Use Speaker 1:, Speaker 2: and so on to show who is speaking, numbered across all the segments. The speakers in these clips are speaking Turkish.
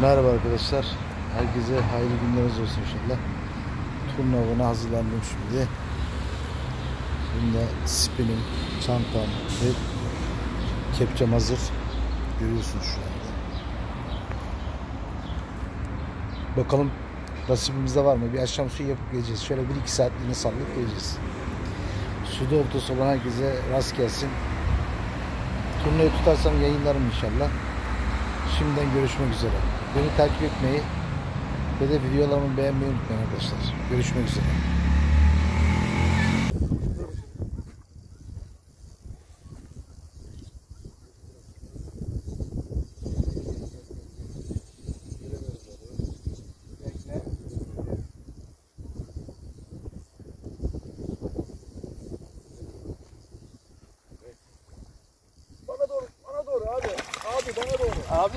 Speaker 1: Merhaba arkadaşlar. Herkese hayırlı günleriniz olsun inşallah. Turnuvana hazırlandım şimdi. Şimdi spinim, çantam ve kepçem hazır. Görüyorsunuz şu anda. Bakalım nasibimizde var mı? Bir akşam suyu yapıp geleceğiz. Şöyle 1-2 saatliğine sallayıp geleceğiz. Suda ortası olan herkese rast gelsin. Turnayı tutarsam yayınlarım inşallah. Şimdiden görüşmek üzere. Beni takip etmeyi ve de videolarımı beğenmeyi unutmayın arkadaşlar. Görüşmek üzere.
Speaker 2: Abi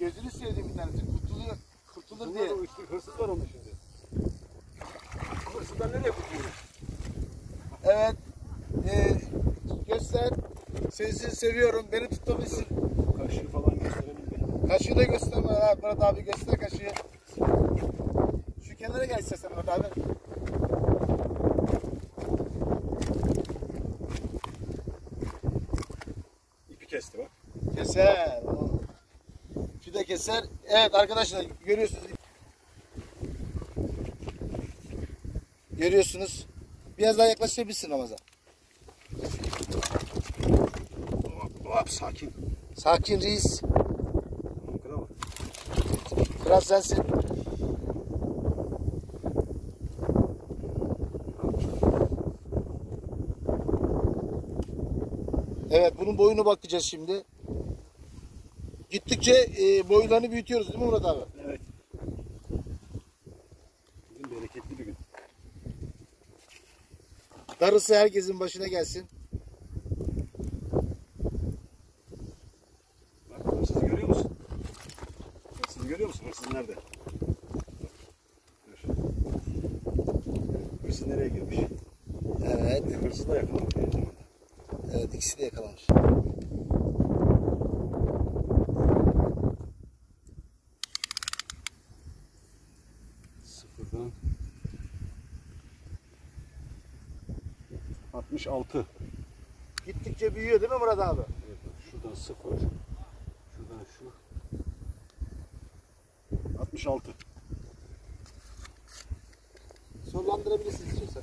Speaker 1: gözünü sevdiğim bir tanesi kurtuluyor. Kurtulur
Speaker 2: Bunlar o işte hırsız var şimdi. Hırsızlar nereye kurtuluyor?
Speaker 1: Evet. Ee, göster. Seni seviyorum. Beni tutabilirsin.
Speaker 2: Kaşığı falan gösterelim.
Speaker 1: Kaşığı da göster bana. abi. Murat abi göster kaşığı. Şu kenara gel istersen Murat abi.
Speaker 2: İpi kesti bak.
Speaker 1: Keser. Da keser. Evet arkadaşlar görüyorsunuz. Görüyorsunuz. Biraz daha yaklaşabilirsin Ramazan.
Speaker 2: Hop, hop sakin.
Speaker 1: Sakin reis.
Speaker 2: Kral.
Speaker 1: Kral sensin. Evet bunun boyunu bakacağız şimdi. Gittikçe e, boylarını büyütüyoruz değil mi Murat abi?
Speaker 2: Evet. Bugün bereketli bir gün.
Speaker 1: Darısı herkesin başına gelsin.
Speaker 2: Bak hırsızı görüyor musun? Hırsızı görüyor musun? Hırsız nerede? Hırsız nereye girmiş?
Speaker 1: Evet.
Speaker 2: Hırsız da yakalamış.
Speaker 1: Evet ikisi de yakalamış.
Speaker 2: Sıfırdan 66.
Speaker 1: Gittikçe büyüyor değil mi Murat abi?
Speaker 2: Evet, şuradan sıfır. Şuradan şu. 66.
Speaker 1: Sonlandırabilirsiniz istiyorsan.